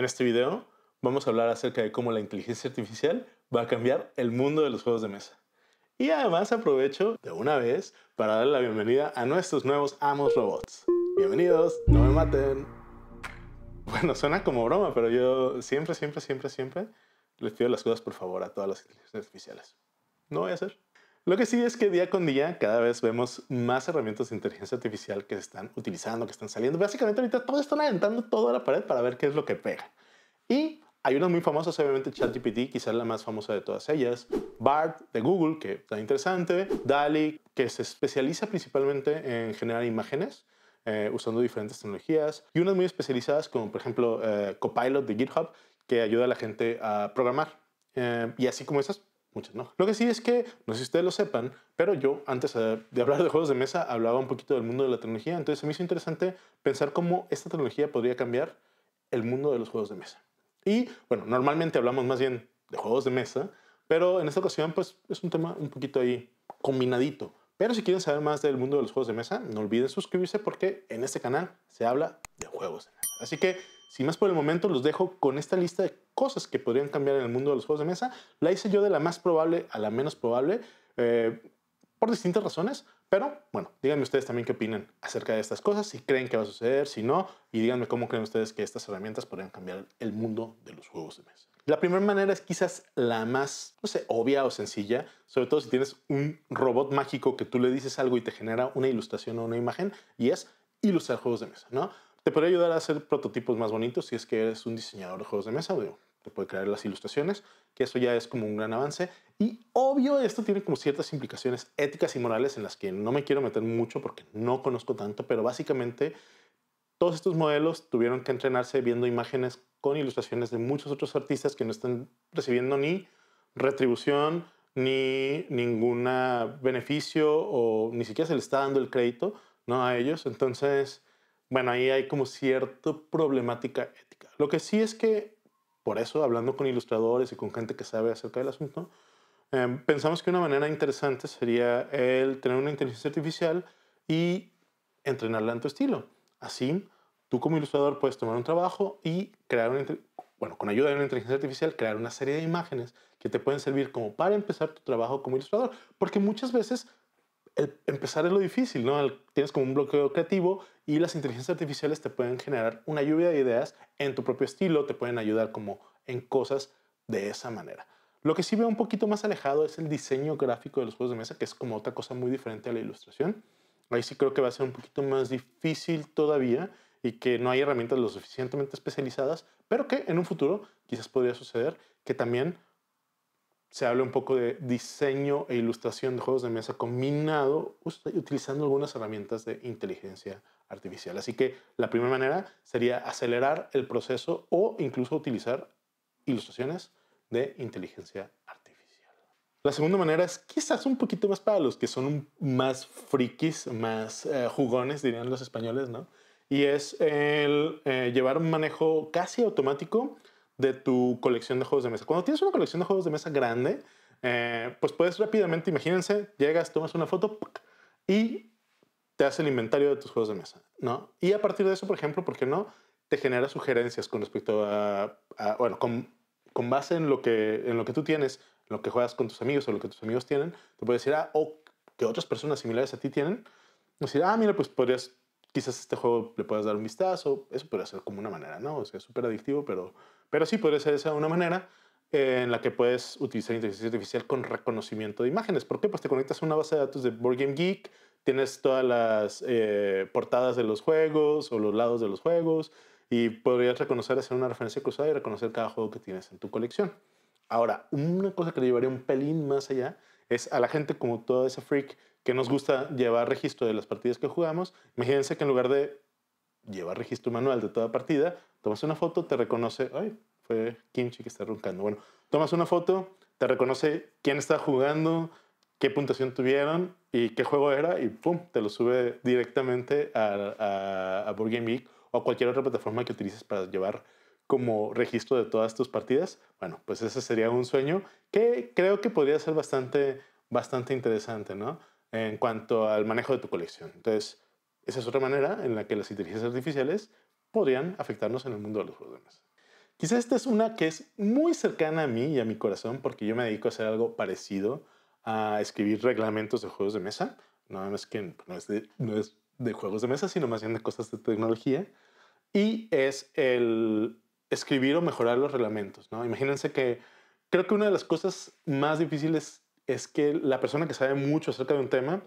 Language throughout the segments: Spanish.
En este video vamos a hablar acerca de cómo la inteligencia artificial va a cambiar el mundo de los juegos de mesa. Y además aprovecho de una vez para darle la bienvenida a nuestros nuevos amos robots. Bienvenidos, no me maten. Bueno, suena como broma, pero yo siempre, siempre, siempre, siempre les pido las cosas por favor a todas las inteligencias artificiales. No voy a hacer. Lo que sí es que día con día cada vez vemos más herramientas de inteligencia artificial que se están utilizando, que están saliendo. Básicamente ahorita todos están aventando toda la pared para ver qué es lo que pega. Y hay unas muy famosas, obviamente ChatGPT, quizás la más famosa de todas ellas. BART de Google, que está interesante. DALI, que se especializa principalmente en generar imágenes. Eh, usando diferentes tecnologías y unas muy especializadas como por ejemplo eh, Copilot de GitHub que ayuda a la gente a programar eh, y así como esas muchas no. Lo que sí es que, no sé si ustedes lo sepan, pero yo antes de hablar de juegos de mesa hablaba un poquito del mundo de la tecnología, entonces me hizo interesante pensar cómo esta tecnología podría cambiar el mundo de los juegos de mesa. Y bueno, normalmente hablamos más bien de juegos de mesa, pero en esta ocasión pues es un tema un poquito ahí combinadito. Pero si quieren saber más del mundo de los juegos de mesa, no olviden suscribirse porque en este canal se habla de juegos de mesa. Así que sin más por el momento, los dejo con esta lista de cosas que podrían cambiar en el mundo de los juegos de mesa. La hice yo de la más probable a la menos probable eh, por distintas razones, pero bueno, díganme ustedes también qué opinan acerca de estas cosas, si creen que va a suceder, si no, y díganme cómo creen ustedes que estas herramientas podrían cambiar el mundo de los juegos de mesa. La primera manera es quizás la más, no sé, obvia o sencilla, sobre todo si tienes un robot mágico que tú le dices algo y te genera una ilustración o una imagen, y es ilustrar juegos de mesa, ¿no? Te puede ayudar a hacer prototipos más bonitos si es que eres un diseñador de juegos de mesa. Te puede crear las ilustraciones, que eso ya es como un gran avance. Y obvio, esto tiene como ciertas implicaciones éticas y morales en las que no me quiero meter mucho porque no conozco tanto, pero básicamente todos estos modelos tuvieron que entrenarse viendo imágenes con ilustraciones de muchos otros artistas que no están recibiendo ni retribución, ni ningún beneficio o ni siquiera se les está dando el crédito ¿no? a ellos. Entonces, bueno, ahí hay como cierta problemática ética. Lo que sí es que, por eso, hablando con ilustradores y con gente que sabe acerca del asunto, em, pensamos que una manera interesante sería el tener una inteligencia artificial y entrenarla en tu estilo. Así, tú como ilustrador puedes tomar un trabajo y crear una, bueno, con ayuda de una inteligencia artificial, crear una serie de imágenes que te pueden servir como para empezar tu trabajo como ilustrador. Porque muchas veces empezar es lo difícil, ¿no? Tienes como un bloqueo creativo y las inteligencias artificiales te pueden generar una lluvia de ideas en tu propio estilo, te pueden ayudar como en cosas de esa manera. Lo que sí veo un poquito más alejado es el diseño gráfico de los juegos de mesa, que es como otra cosa muy diferente a la ilustración. Ahí sí creo que va a ser un poquito más difícil todavía y que no hay herramientas lo suficientemente especializadas, pero que en un futuro quizás podría suceder que también se habla un poco de diseño e ilustración de juegos de mesa combinado utilizando algunas herramientas de inteligencia artificial. Así que la primera manera sería acelerar el proceso o incluso utilizar ilustraciones de inteligencia artificial. La segunda manera es quizás un poquito más para los que son más frikis, más eh, jugones, dirían los españoles, ¿no? Y es el eh, llevar un manejo casi automático de tu colección de juegos de mesa. Cuando tienes una colección de juegos de mesa grande, eh, pues puedes rápidamente, imagínense, llegas, tomas una foto y te hace el inventario de tus juegos de mesa, ¿no? Y a partir de eso, por ejemplo, ¿por qué no? Te genera sugerencias con respecto a, bueno, con, con, base en lo, que, en lo que tú tienes, en lo que juegas con tus amigos o lo que tus amigos tienen, te puede decir, ah, o que otras personas similares a ti tienen, decir, ah, mira, pues podrías, quizás este juego le puedas dar un vistazo, eso podría ser como una manera, ¿no? O sea, súper adictivo, pero pero sí podría ser esa una manera en la que puedes utilizar inteligencia artificial con reconocimiento de imágenes. ¿Por qué? Pues te conectas a una base de datos de Board Game Geek, tienes todas las eh, portadas de los juegos o los lados de los juegos y podrías reconocer, hacer una referencia cruzada y reconocer cada juego que tienes en tu colección. Ahora, una cosa que le llevaría un pelín más allá es a la gente como todo ese freak que nos gusta llevar registro de las partidas que jugamos. Imagínense que en lugar de llevar registro manual de toda partida, tomas una foto, te reconoce, ay, fue Kimchi que está roncando. Bueno, tomas una foto, te reconoce quién está jugando, qué puntuación tuvieron y qué juego era y pum, te lo sube directamente a, a, Board Game Geek o a cualquier otra plataforma que utilices para llevar como registro de todas tus partidas. Bueno, pues ese sería un sueño que creo que podría ser bastante, bastante interesante, ¿no? En cuanto al manejo de tu colección. Entonces, esa es otra manera en la que las inteligencias artificiales podrían afectarnos en el mundo de los mesa. Quizás esta es una que es muy cercana a mí y a mi corazón porque yo me dedico a hacer algo parecido a escribir reglamentos de juegos de mesa. Que no es de, no es de juegos de mesa, sino más bien de cosas de tecnología. Y es el escribir o mejorar los reglamentos. ¿no? Imagínense que creo que una de las cosas más difíciles es que la persona que sabe mucho acerca de un tema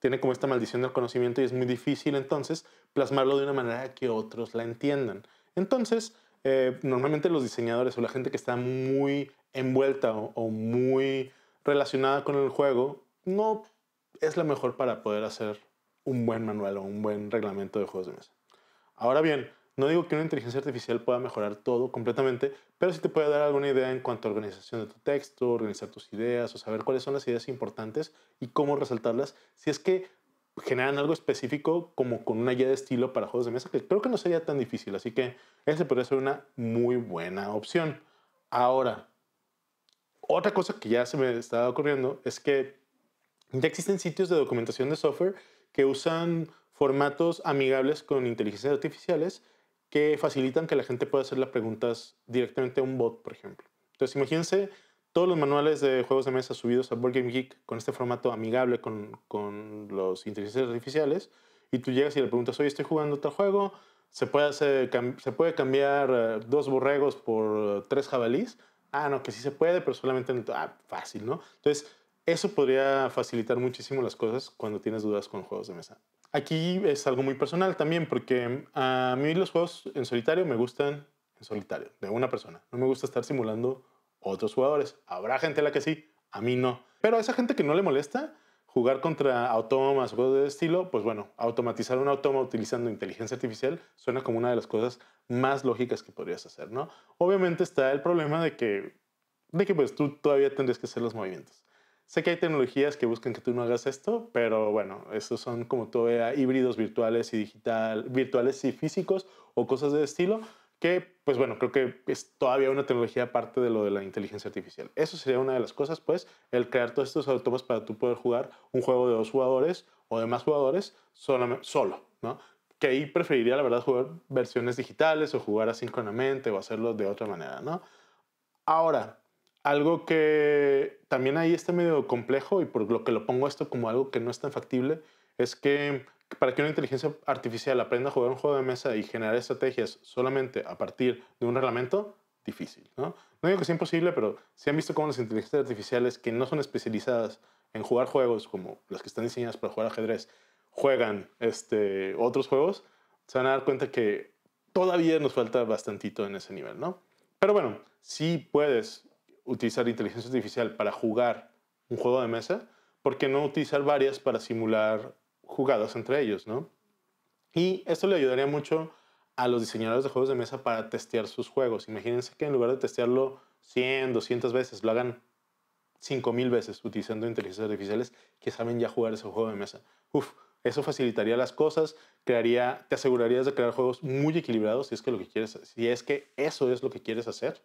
tiene como esta maldición del conocimiento y es muy difícil entonces plasmarlo de una manera que otros la entiendan. Entonces, eh, normalmente los diseñadores o la gente que está muy envuelta o, muy relacionada con el juego no es la mejor para poder hacer un buen manual o un buen reglamento de juegos de mesa. Ahora bien, no digo que una inteligencia artificial pueda mejorar todo completamente, pero sí te puede dar alguna idea en cuanto a organización de tu texto, organizar tus ideas o saber cuáles son las ideas importantes y cómo resaltarlas. Si es que generan algo específico como con una guía de estilo para juegos de mesa, que creo que no sería tan difícil. Así que ese podría ser una muy buena opción. Ahora, otra cosa que ya se me estaba ocurriendo es que ya existen sitios de documentación de software que usan formatos amigables con inteligencias artificiales que facilitan que la gente pueda hacer las preguntas directamente a un bot, por ejemplo. Entonces, imagínense todos los manuales de juegos de mesa subidos a Board Game Geek con este formato amigable con, con los inteligencias artificiales y tú llegas y le preguntas, oye, estoy jugando otro juego, ¿se puede, hacer, ¿se puede cambiar eh, dos borregos por tres jabalís? Ah, no, que sí se puede, pero solamente... En, ah, fácil, ¿no? Entonces, eso podría facilitar muchísimo las cosas cuando tienes dudas con juegos de mesa. Aquí es algo muy personal también, porque a mí los juegos en solitario me gustan en solitario, de una persona. No me gusta estar simulando otros jugadores. Habrá gente a la que sí, a mí no. Pero a esa gente que no le molesta jugar contra autómatas o juegos de estilo, pues bueno, automatizar un autómata utilizando inteligencia artificial suena como una de las cosas más lógicas que podrías hacer, ¿no? Obviamente está el problema de que, de que pues tú todavía tendrías que hacer los movimientos. Sé que hay tecnologías que buscan que tú no hagas esto, pero bueno, estos son como todavía híbridos virtuales y digital, virtuales y físicos o cosas de estilo que, pues bueno, creo que es todavía una tecnología aparte de lo de la inteligencia artificial. Eso sería una de las cosas, pues, el crear todos estos automas para tú poder jugar un juego de dos jugadores o de más jugadores solo, solo ¿no? Que ahí preferiría, la verdad, jugar versiones digitales o jugar asíncronamente o hacerlo de otra manera, ¿no? Ahora, algo que también ahí está medio complejo y por lo que lo pongo esto como algo que no es tan factible, es que para que una inteligencia artificial aprenda a jugar un juego de mesa y generar estrategias solamente a partir de un reglamento, difícil. No, no digo que sea imposible, pero se han visto cómo las inteligencias artificiales que no son especializadas en jugar juegos como las que están diseñadas para jugar ajedrez, juegan este, otros juegos, se van a dar cuenta que todavía nos falta bastantito en ese nivel, ¿no? Pero bueno, si puedes utilizar inteligencia artificial para jugar un juego de mesa, ¿por qué no utilizar varias para simular jugadas entre ellos, ¿no? Y esto le ayudaría mucho a los diseñadores de juegos de mesa para testear sus juegos. Imagínense que en lugar de testearlo 100, 200 veces, lo hagan 5000 veces utilizando inteligencias artificiales que saben ya jugar ese juego de mesa. Uf, eso facilitaría las cosas, crearía, te asegurarías de crear juegos muy equilibrados si es que lo que quieres, si es que eso es lo que quieres hacer.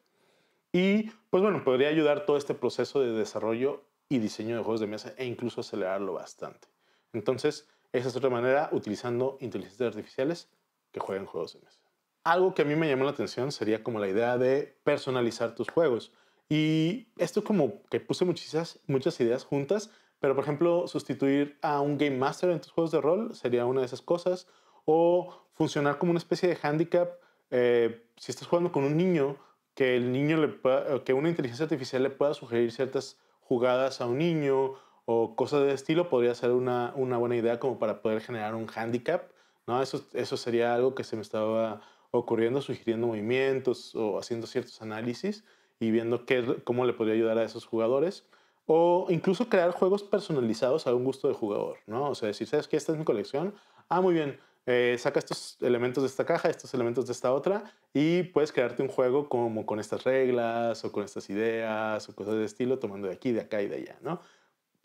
Y pues bueno, podría ayudar todo este proceso de desarrollo y diseño de juegos de mesa e incluso acelerarlo bastante. Entonces, esa es otra manera utilizando inteligencias artificiales que jueguen juegos de mesa. Algo que a mí me llamó la atención sería como la idea de personalizar tus juegos. Y esto como que puse muchas, muchas ideas juntas, pero por ejemplo, sustituir a un Game Master en tus juegos de rol sería una de esas cosas. O funcionar como una especie de handicap. Eh, si estás jugando con un niño, que el niño le que una inteligencia artificial le pueda sugerir ciertas jugadas a un niño o cosas de estilo podría ser una, una buena idea como para poder generar un handicap, ¿no? Eso, eso sería algo que se me estaba ocurriendo, sugiriendo movimientos o haciendo ciertos análisis y viendo qué, cómo le podría ayudar a esos jugadores. O incluso crear juegos personalizados a un gusto de jugador, ¿no? O sea, decir, ¿sabes qué? Esta es mi colección. Ah, muy bien. Eh, saca estos elementos de esta caja, estos elementos de esta otra y puedes crearte un juego como con estas reglas o con estas ideas o cosas de estilo, tomando de aquí, de acá y de allá, ¿no?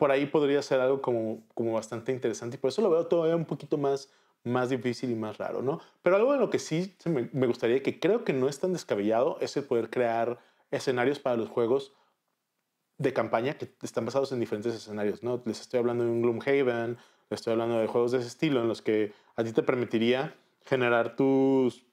por ahí podría ser algo como, como bastante interesante y por eso lo veo todavía un poquito más, más difícil y más raro, ¿no? Pero algo de lo que sí me, me gustaría, que creo que no es tan descabellado, es el poder crear escenarios para los juegos de campaña que están basados en diferentes escenarios, ¿no? Les estoy hablando de un Gloomhaven, estoy hablando de juegos de ese estilo en los que a ti te permitiría generar tus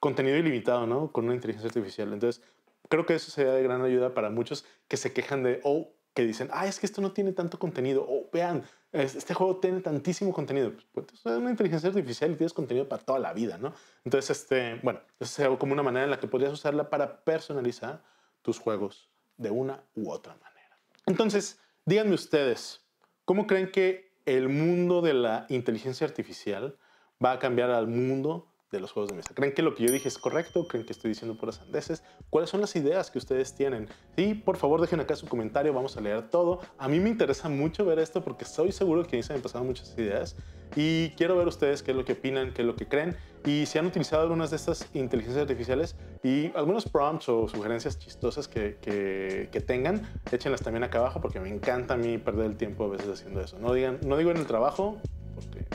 contenido ilimitado, ¿no? Con una inteligencia artificial. Entonces, creo que eso sería de gran ayuda para muchos que se quejan de, o que dicen, ah, es que esto no tiene tanto contenido, o vean, este juego tiene tantísimo contenido. Pues, pues es una inteligencia artificial y tienes contenido para toda la vida, ¿no? Entonces, este, bueno, eso es como una manera en la que podrías usarla para personalizar tus juegos de una u otra manera. Entonces, díganme ustedes, ¿cómo creen que el mundo de la inteligencia artificial va a cambiar al mundo de los juegos de mesa. ¿Creen que lo que yo dije es correcto? ¿Creen que estoy diciendo puras sandeces? ¿Cuáles son las ideas que ustedes tienen? Sí, por favor dejen acá su comentario, vamos a leer todo. A mí me interesa mucho ver esto porque estoy seguro que ahí se me pasado muchas ideas y quiero ver ustedes qué es lo que opinan, qué es lo que creen y si han utilizado algunas de estas inteligencias artificiales y algunos prompts o sugerencias chistosas que, que, tengan, échenlas también acá abajo porque me encanta a mí perder el tiempo a veces haciendo eso. No, digan, no digo en el trabajo, porque,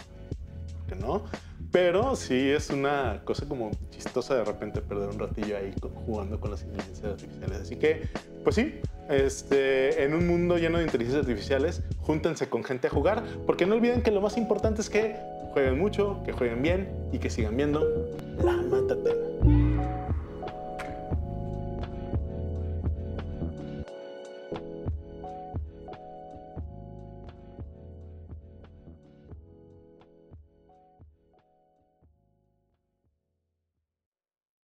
porque no, pero sí es una cosa como chistosa de repente perder un ratillo ahí jugando con las inteligencias artificiales. Así que, pues sí, este, en un mundo lleno de inteligencias artificiales, júntense con gente a jugar, porque no olviden que lo más importante es que jueguen mucho, que jueguen bien y que sigan viendo la matatena.